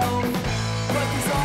But it's all